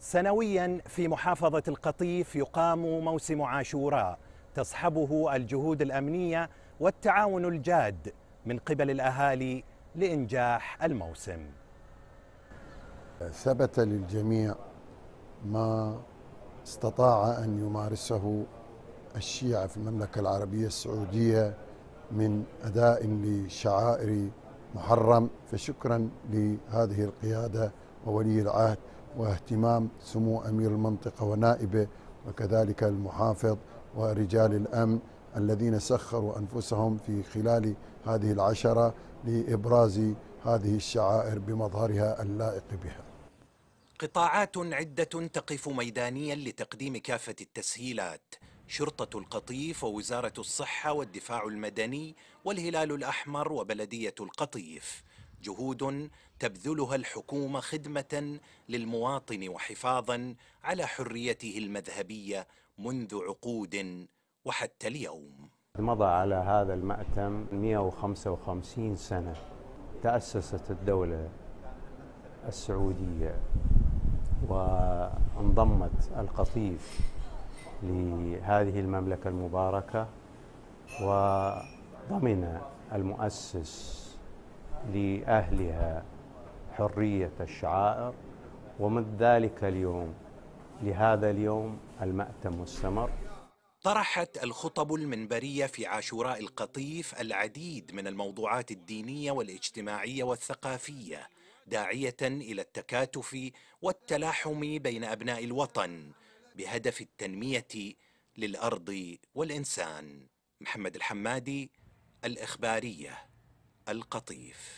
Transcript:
سنويا في محافظة القطيف يقام موسم عاشوراء تصحبه الجهود الأمنية والتعاون الجاد من قبل الأهالي لإنجاح الموسم. ثبت للجميع ما استطاع أن يمارسه الشيعة في المملكة العربية السعودية من أداء لشعائر محرم. فشكرا لهذه القيادة وولي العهد واهتمام سمو أمير المنطقة ونائبه وكذلك المحافظ ورجال الأمن الذين سخروا أنفسهم في خلال هذه العشرة لإبراز هذه الشعائر بمظهرها اللائق بها. قطاعات عدة تقف ميدانيا لتقديم كافة التسهيلات. شرطة القطيف ووزارة الصحة والدفاع المدني والهلال الأحمر وبلدية القطيف. جهود تبذلها الحكومة خدمة للمواطن وحفاظا على حريته المذهبية منذ عقود وحتى اليوم. مضى على هذا المأتم 155 سنة تأسست الدولة السعودية وانضمت القطيف لهذه المملكة المباركة وضمن المؤسس لأهلها حرية الشعائر ومن ذلك اليوم لهذا اليوم المأتم مستمر طرحت الخطب المنبرية في عاشوراء القطيف العديد من الموضوعات الدينية والاجتماعية والثقافية داعية إلى التكاتف والتلاحم بين أبناء الوطن بهدف التنمية للأرض والإنسان. محمد الحمادي الإخبارية. القطيف.